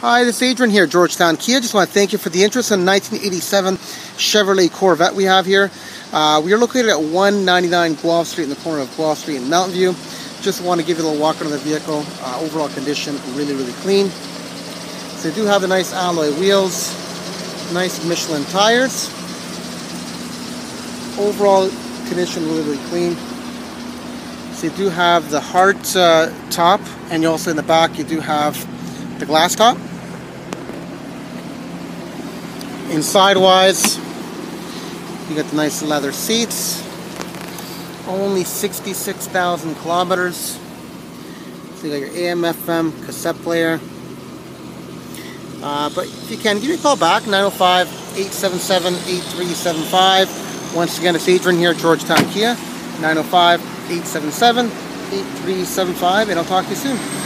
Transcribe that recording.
Hi, this is Adrian here, Georgetown Kia. Just want to thank you for the interest in 1987 Chevrolet Corvette we have here. Uh, we are located at 199 Guelph Street in the corner of Guelph Street and Mountain View. Just want to give you a little walk around the vehicle. Uh, overall condition, really, really clean. So they do have the nice alloy wheels, nice Michelin tires. Overall condition, really, really clean. So you do have the heart uh, top, and you also in the back you do have the glass top. Inside wise, you got the nice leather seats. Only 66,000 kilometers. So you got your AM, FM, cassette player. Uh, but if you can, give me a call back, 905-877-8375. Once again, it's Adrian here at Georgetown Kia, 905-877-8375, and I'll talk to you soon.